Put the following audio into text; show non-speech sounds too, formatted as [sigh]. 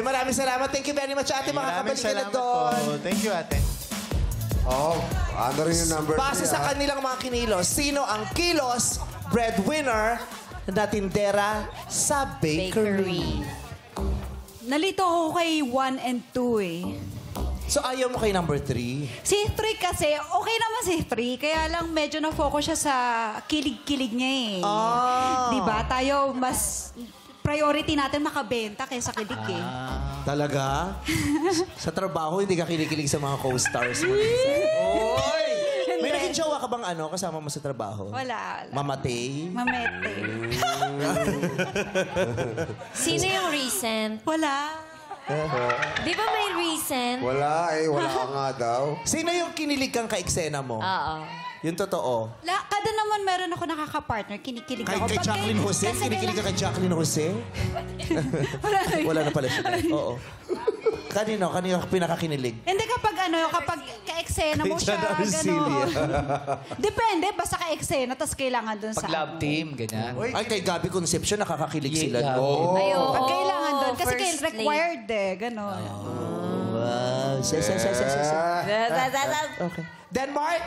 Okay, maraming salamat. Thank you very much, ate. Maraming ka na salamat doon. po. Thank you, ate. Oh, ano rin yung number Base niya? sa kanilang mga kinilos, sino ang kilos breadwinner na tindera sa bakery? Nalito ako kay 1 and 2 eh. So ayaw mo kay number three? Si 3 kasi, okay naman si 3. Kaya lang medyo na-focus siya sa kilig-kilig niya eh. Ah. Di ba? Tayo mas priority natin makabenta kaysa kilig eh. Talaga? [laughs] sa trabaho, hindi ka kinikilig sa mga co-stars mo. Oy! May naging jowa ka bang ano, kasama mo sa trabaho? Wala. wala. Mamatay? Mamete. [laughs] Sino yung recent? Wala. Di ba may recent? Wala eh, wala ka nga daw. Sino yung kinilig kang ka-eksena mo? Oo. Yung totoo? La, kada naman meron ako nakaka-partner, kinikilig Kay, ako. kay Pag Jacqueline Jose? kasi Kinikilig ka kay Jacqueline Jose? [laughs] Wala na yun. Wala na pala siya. Oo. Kanino? Kanino ka pinakakinilig? Hindi kapag ano, kapag ka-eksena mo Kay siya, John Arcilia. gano'n. [laughs] Depende, basta ka-eksena, tapos kailangan dun sa... Pag love team, ganyan. Ay, kay Gabby Concepcion, nakakakilig Yeah, sila. Gabby. Oo. Ayun. Pag kailangan dun, kasi first kay required eh, gano'n. Wow. Sa, sa, sa, sa, sa, sa. Ah, Okay. Denmark,